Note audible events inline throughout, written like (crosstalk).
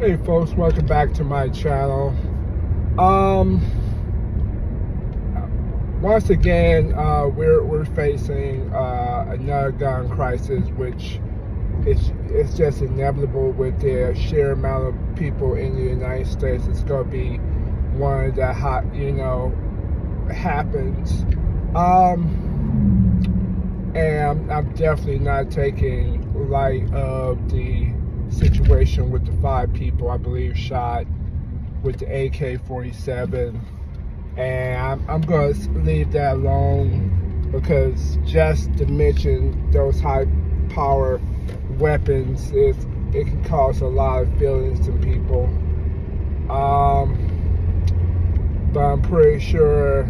Hey folks, welcome back to my channel. Um, once again, uh, we're we're facing uh, another gun crisis, which is it's just inevitable with the sheer amount of people in the United States. It's going to be one that hot, you know, happens. Um, and I'm definitely not taking light of the situation with the five people I believe shot with the AK-47 and I'm, I'm going to leave that alone because just to mention those high power weapons it can cause a lot of feelings in people. Um, but I'm pretty sure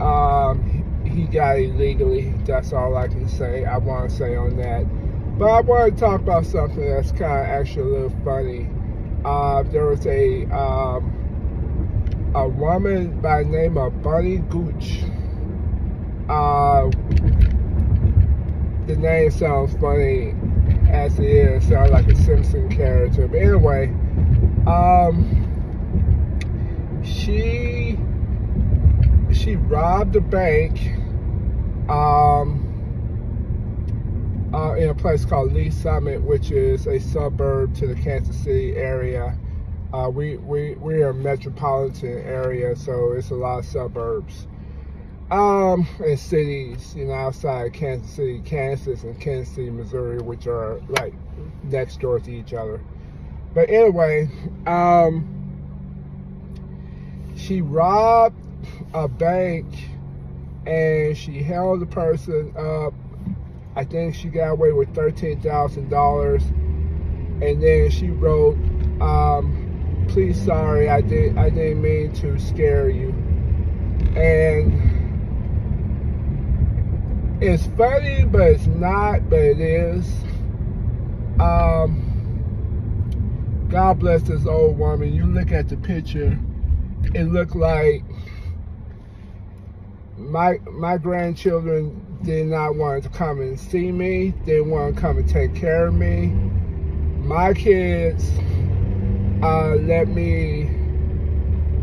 um, he, got illegally that's all I can say I want to say on that but I want to talk about something that's kind of actually a little funny. Uh, there was a um, a woman by the name of Bonnie Gooch. Uh, the name sounds funny as it is. Sounds like a Simpson character. But anyway, um, she she robbed a bank. Um, uh, in a place called Lee's Summit, which is a suburb to the Kansas City area. Uh, we, we, we're a metropolitan area, so it's a lot of suburbs. Um, and cities, you know, outside Kansas City, Kansas, and Kansas City, Missouri, which are like next door to each other. But anyway, um, she robbed a bank and she held the person up I think she got away with $13,000. And then she wrote, um, please sorry, I didn't, I didn't mean to scare you. And it's funny, but it's not, but it is. Um, God bless this old woman. You look at the picture, it looked like my my grandchildren did not want to come and see me. They want to come and take care of me. My kids uh, let me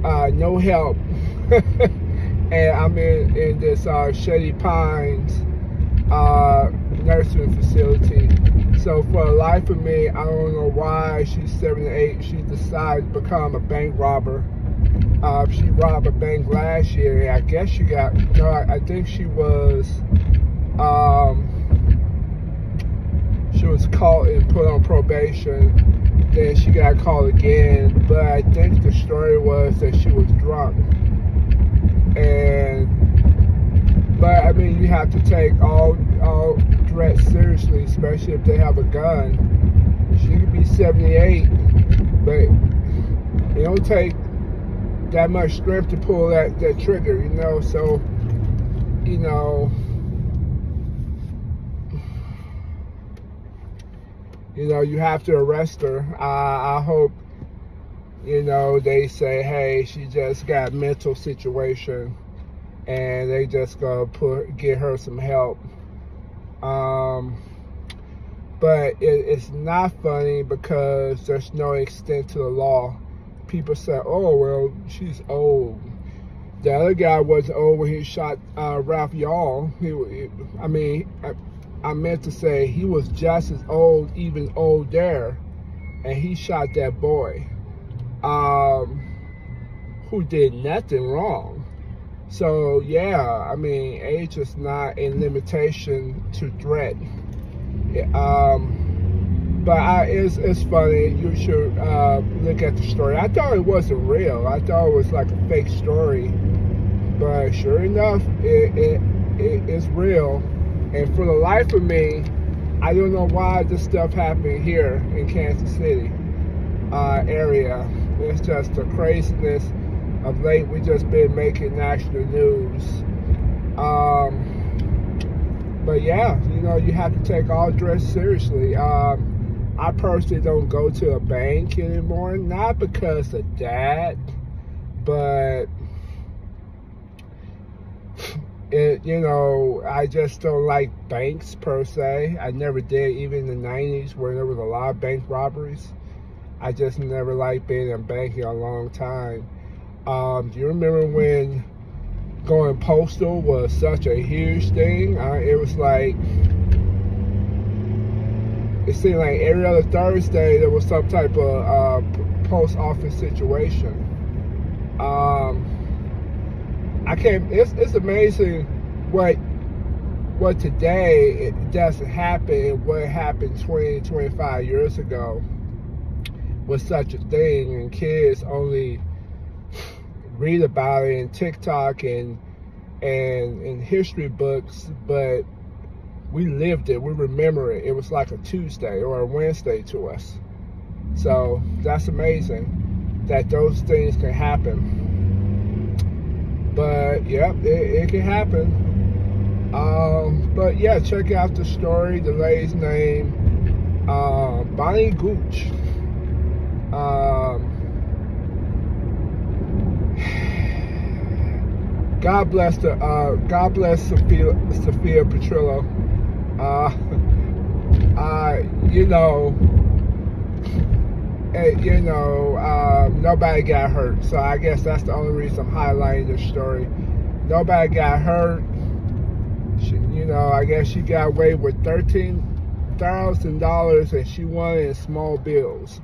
uh, no help, (laughs) and I'm in in this uh, Shady Pines uh, nursing facility. So for the life of me, I don't know why she's 78. She decided to become a bank robber uh, she robbed a bank last year. I guess she got, I, I think she was, um, she was caught and put on probation. Then she got caught again. But I think the story was that she was drunk. And, but I mean, you have to take all, all threats seriously, especially if they have a gun. She could be 78, but it don't take that much strength to pull that, that trigger, you know. So, you know, you know, you have to arrest her. I, I hope, you know, they say, hey, she just got mental situation and they just gonna put get her some help. Um, but it, it's not funny because there's no extent to the law people say, oh, well, she's old. The other guy wasn't old when he shot uh, Ralph Yarl. He, he, I mean, I, I meant to say he was just as old, even older, and he shot that boy um, who did nothing wrong. So, yeah, I mean, age is not a limitation to threat. Um, but I, it's, it's funny. You should uh, look at the story. I thought it wasn't real. I thought it was like a fake story. But sure enough, it, it, it is real. And for the life of me, I don't know why this stuff happened here in Kansas City uh, area. It's just the craziness of late. We just been making national news. Um, but yeah, you know, you have to take all dress seriously. Um, I personally don't go to a bank anymore, not because of that, but it, you know, I just don't like banks per se. I never did, even in the 90s where there was a lot of bank robberies. I just never liked being in banking a long time. Um, do you remember when going postal was such a huge thing? Uh, it was like it seemed like every other Thursday there was some type of uh, post office situation. Um, I can't. It's it's amazing what what today it doesn't happen. What happened 20, 25 years ago was such a thing, and kids only read about it in TikTok and and in history books, but we lived it, we remember it. It was like a Tuesday or a Wednesday to us. So that's amazing that those things can happen. But yep, it, it can happen. Um, but yeah, check out the story. The lady's name, uh, Bonnie Gooch. Um, (sighs) God bless the uh, God bless Sophia Sophia Petrillo. Uh, uh, you know, you know, um, nobody got hurt. So I guess that's the only reason I'm highlighting this story. Nobody got hurt. She, you know, I guess she got away with thirteen thousand dollars, and she won in small bills.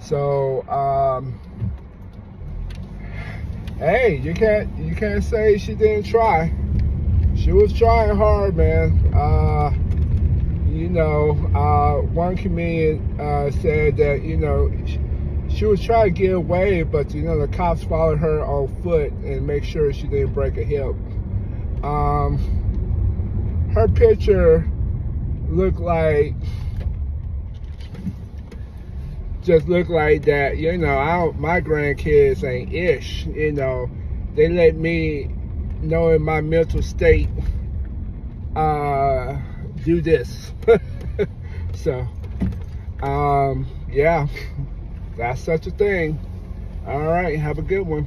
So, um, hey, you can't you can't say she didn't try she was trying hard, man. Uh, you know, uh, one comedian uh, said that, you know, she, she, was trying to get away, but, you know, the cops followed her on foot and make sure she didn't break a hip. Um, her picture looked like, just looked like that, you know, I my grandkids ain't ish, you know. They let me knowing my mental state, uh, do this. (laughs) so, um, yeah, that's such a thing. All right, have a good one.